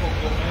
Gracias.